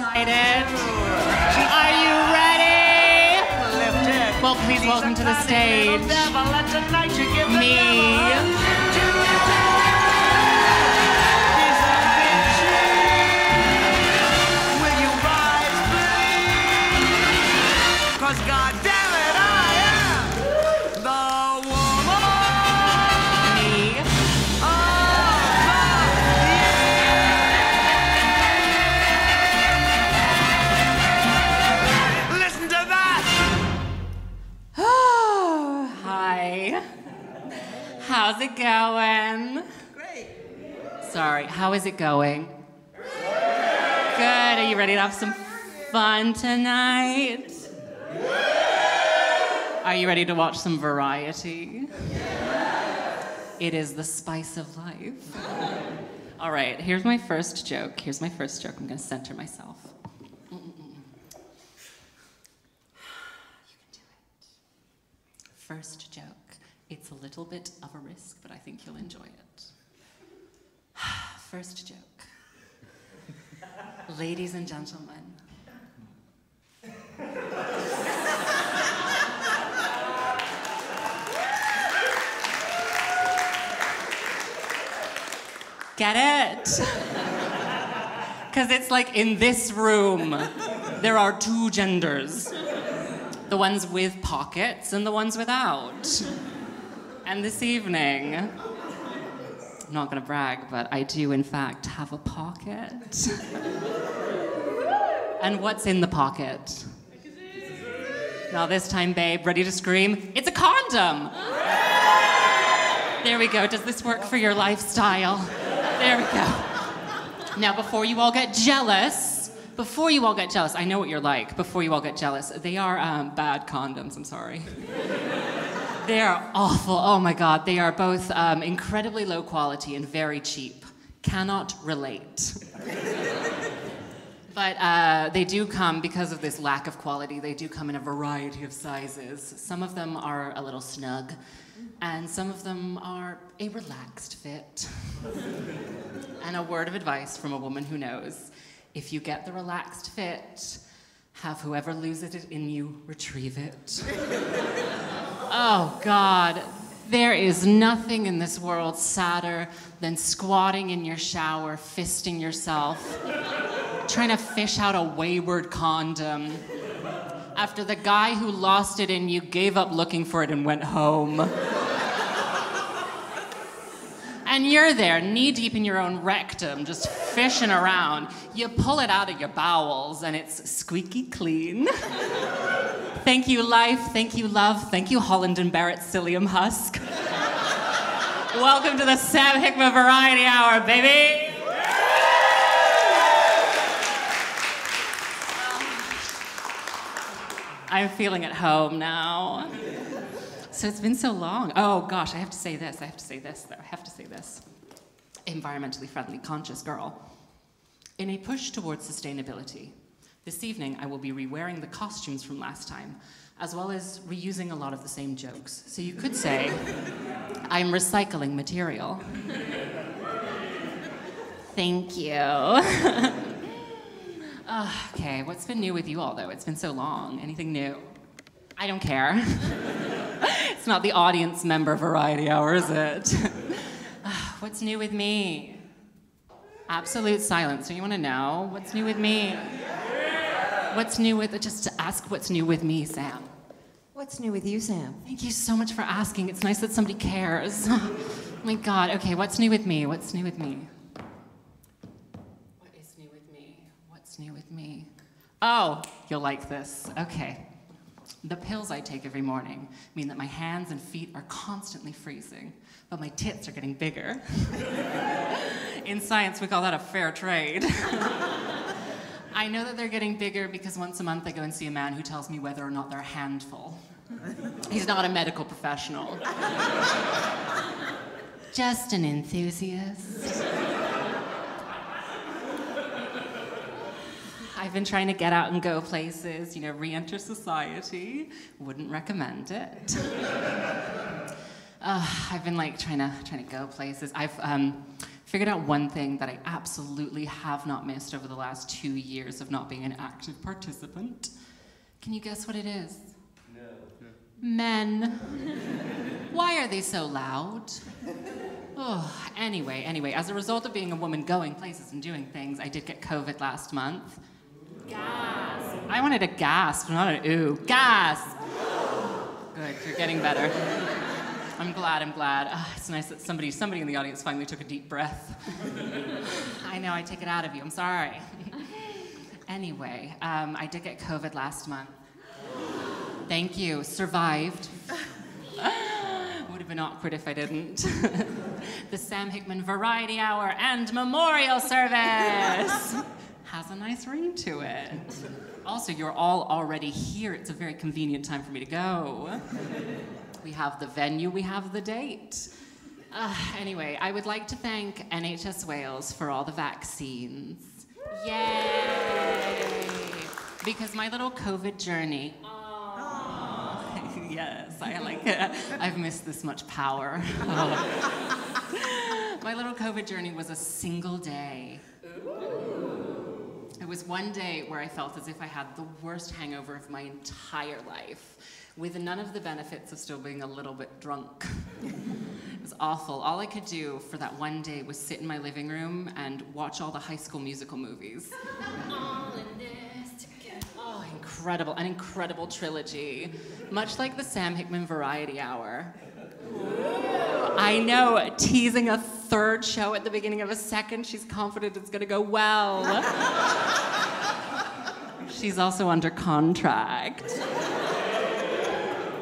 excited? Are you ready? Lifted. Well, please welcome to the stage me. How's it going? Great. Sorry, how is it going? Good. Are you ready to have some fun tonight? Are you ready to watch some variety? It is the spice of life. All right, here's my first joke. Here's my first joke. I'm going to center myself. Mm-mm-mm. You can do it. First joke. It's a little bit of a risk, but I think you'll enjoy it. First joke. Ladies and gentlemen. Get it? Because it's like in this room, there are two genders the ones with pockets and the ones without. And this evening, I'm not gonna brag, but I do in fact have a pocket. and what's in the pocket? Now, this time, babe, ready to scream? It's a condom! There we go. Does this work for your lifestyle? There we go. Now, before you all get jealous, before you all get jealous, I know what you're like. Before you all get jealous, they are um, bad condoms. I'm sorry. They are awful. Oh my God. They are both um, incredibly low quality and very cheap. Cannot relate. But uh, they do come because of this lack of quality. They do come in a variety of sizes. Some of them are a little snug, and some of them are a relaxed fit. and a word of advice from a woman who knows if you get the relaxed fit, have whoever loses it in you retrieve it. oh, God. There is nothing in this world sadder than squatting in your shower, fisting yourself trying to fish out a wayward condom after the guy who lost it in you gave up looking for it and went home. And you're there, knee deep in your own rectum, just fishing around. You pull it out of your bowels and it's squeaky clean. thank you, life. Thank you, love. Thank you, Holland and Barrett Psyllium Husk. Welcome to the Sam Hickman Variety Hour, baby. I'm feeling at home now. So it's been so long. Oh gosh, I have to say this. I have to say this, though. I have to say this. Environmentally friendly, conscious girl. In a push towards sustainability, this evening I will be rewearing the costumes from last time, as well as reusing a lot of the same jokes. So you could say, I'm recycling material. Thank you. Okay, what's been new with you all, though? It's been so long. Anything new? I don't care. It's not the audience member variety hour, is it? What's new with me? Absolute silence. Do you want to know what's new with me? What's new with, just to ask what's new with me, Sam. What's new with you, Sam? Thank you so much for asking. It's nice that somebody cares. oh my God. Okay, what's new with me? What's new with me? What is new with me? What's new with me? Oh, you'll like this. Okay. The pills I take every morning mean that my hands and feet are constantly freezing, but my tits are getting bigger. In science, we call that a fair trade. I know that they're getting bigger because once a month I go and see a man who tells me whether or not they're a handful. He's not a medical professional. Just an enthusiast. I've been trying to get out and go places, you know, re enter society. Wouldn't recommend it. uh, I've been like trying to, trying to go places. I've um, figured out one thing that I absolutely have not missed over the last two years of not being an active participant. Can you guess what it is? No. Men. Why are they so loud? Oh, anyway, anyway, as a result of being a woman going places and doing things, I did get COVID last month. I wanted a gasp, not an ooh. Gasp. Good, you're getting better. I'm glad, I'm glad. Ah, it's nice that somebody, somebody in the audience finally took a deep breath. I know, I take it out of you, I'm sorry. anyway, um, I did get COVID last month. Thank you, survived. Would have been awkward if I didn't. the Sam Hickman Variety Hour and Memorial Service has a nice ring to it. Also, you're all already here. It's a very convenient time for me to go. We have the venue, we have the date. Uh, anyway, I would like to thank NHS Wales for all the vaccines. Yay! Because my little COVID journey. yes, I like it. I've missed this much power. my little COVID journey was a single day. Was one day where I felt as if I had the worst hangover of my entire life, with none of the benefits of still being a little bit drunk. it was awful. All I could do for that one day was sit in my living room and watch all the high school musical movies. Oh, incredible. An incredible trilogy. Much like the Sam Hickman Variety Hour. I know, teasing a third show at the beginning of a second. She's confident it's going to go well. She's also under contract.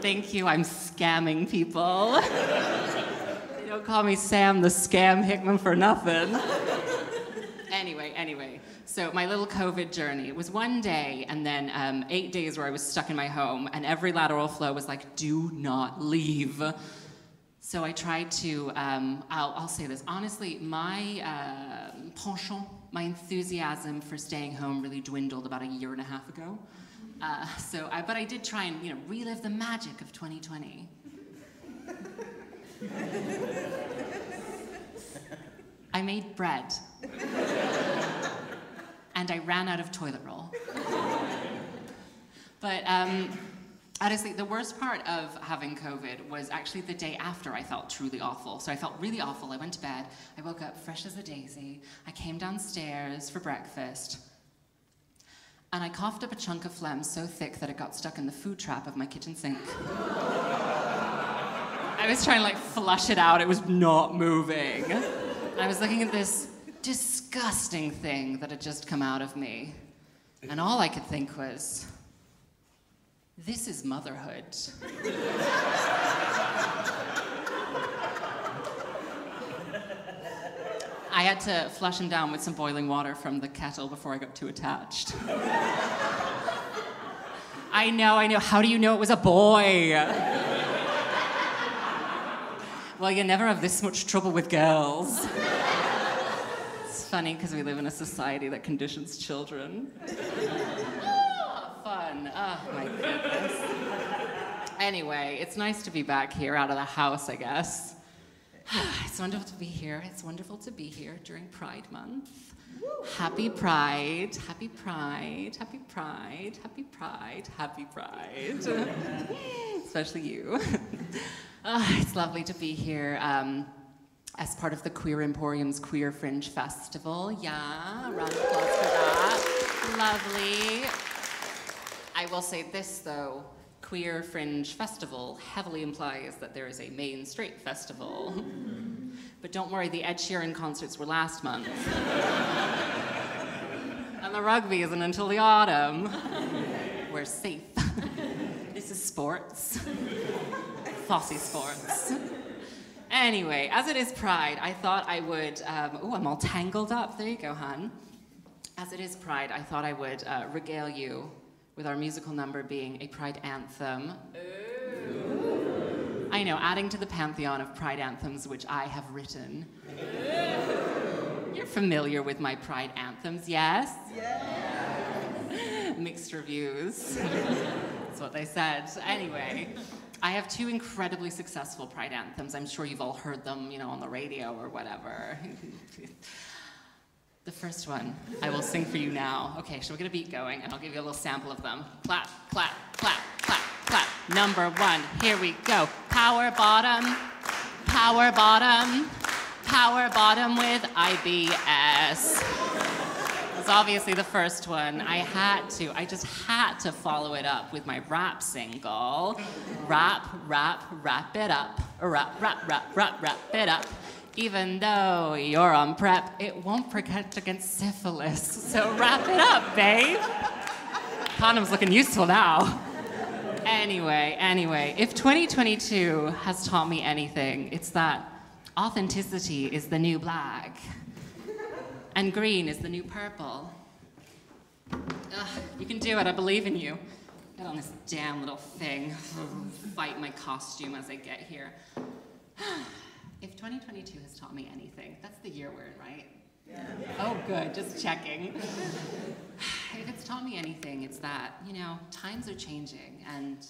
Thank you, I'm scamming people. they don't call me Sam the Scam Hickman for nothing. anyway, anyway. So my little COVID journey it was one day and then um, eight days where I was stuck in my home, and every lateral flow was like, "Do not leave." So I tried to. Um, I'll, I'll, say this honestly. My uh, penchant, my enthusiasm for staying home, really dwindled about a year and a half ago. Uh, so, I, but I did try and you know relive the magic of 2020. I made bread. and I ran out of toilet roll. but um, honestly, the worst part of having COVID was actually the day after I felt truly awful. So I felt really awful. I went to bed. I woke up fresh as a daisy. I came downstairs for breakfast. And I coughed up a chunk of phlegm so thick that it got stuck in the food trap of my kitchen sink. I was trying to like flush it out. It was not moving. I was looking at this disgusting thing that had just come out of me. And all I could think was, this is motherhood. I had to flush him down with some boiling water from the kettle before I got too attached. I know, I know. How do you know it was a boy? well, you never have this much trouble with girls. it's funny because we live in a society that conditions children. oh, fun. Oh, my goodness. Anyway, it's nice to be back here out of the house, I guess. it's wonderful to be here. It's wonderful to be here during Pride Month. Happy Pride, happy Pride, happy Pride, happy Pride, happy Pride. Especially you. oh, it's lovely to be here um, as part of the Queer Emporium's Queer Fringe Festival. Yeah, round of applause for that. Lovely. I will say this though queer fringe festival heavily implies that there is a main straight festival. but don't worry, the Ed Sheeran concerts were last month. and the rugby isn't until the autumn. We're safe. this is sports. Fossy sports. Anyway, as it is Pride, I thought I would. Um, oh, I'm all tangled up. There you go, hon. As it is Pride, I thought I would uh, regale you with our musical number being a Pride anthem. Ooh. I know, adding to the pantheon of Pride anthems which I have written. Ooh. You're familiar with my Pride anthems, yes? Yes. Mixed reviews. That's what they said. Anyway, I have two incredibly successful Pride anthems. I'm sure you've all heard them, you know, on the radio or whatever. The first one I will sing for you now. Okay, so we'll get a beat going and I'll give you a little sample of them. Clap, clap, clap, clap, clap. Number one, here we go. Power bottom, power bottom, power bottom with IBS. That's obviously the first one. I had to, I just had to follow it up with my rap single. Rap, rap, wrap it up. Rap, rap, rap, rap, wrap it up. Even though you're on PrEP, it won't protect against syphilis. So wrap it up, babe. Condom's looking useful now. Anyway, anyway, if 2022 has taught me anything, it's that authenticity is the new black. And green is the new purple. Ugh, you can do it, I believe in you. Get on this damn little thing. Fight my costume as I get here. if 2022 has taught me anything, that's the year we're in, right? Yeah. Oh, good, just checking. if it's taught me anything, it's that, you know, times are changing, and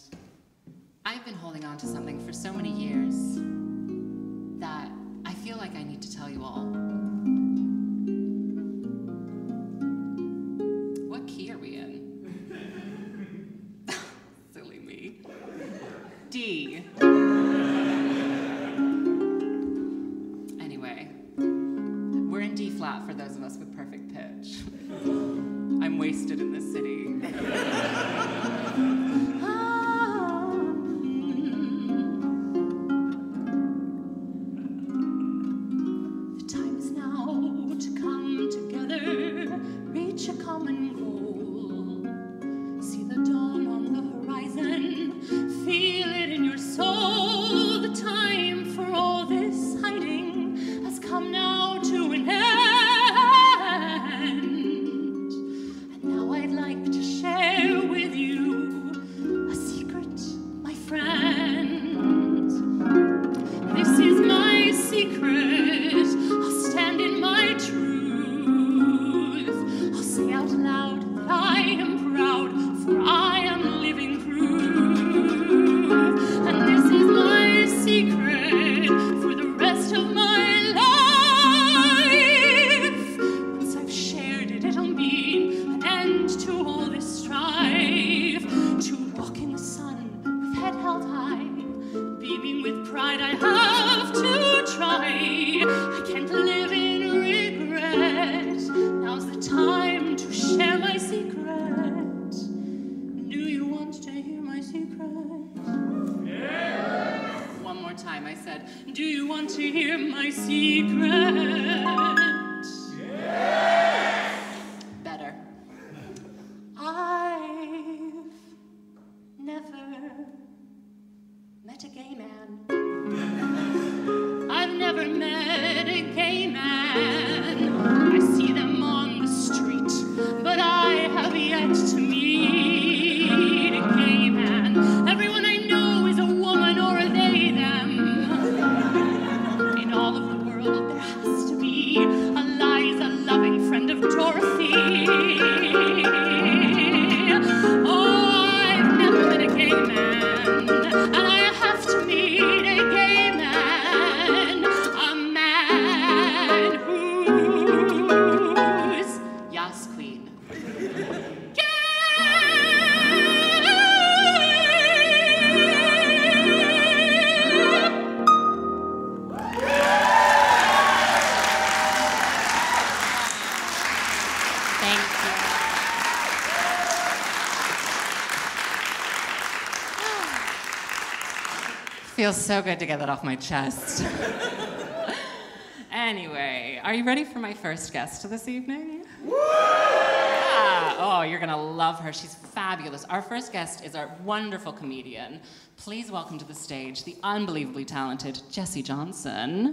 I've been holding on to something for so many years that I feel like I need to tell you all. With pride, I have to try. I can't live in regret. Now's the time to share my secret. Do you want to hear my secret? One more time, I said, Do you want to hear my secret? A gay Thank you. Feels so good to get that off my chest. anyway, are you ready for my first guest this evening? Yeah. Oh, you're gonna love her. She's fabulous. Our first guest is our wonderful comedian. Please welcome to the stage the unbelievably talented Jessie Johnson.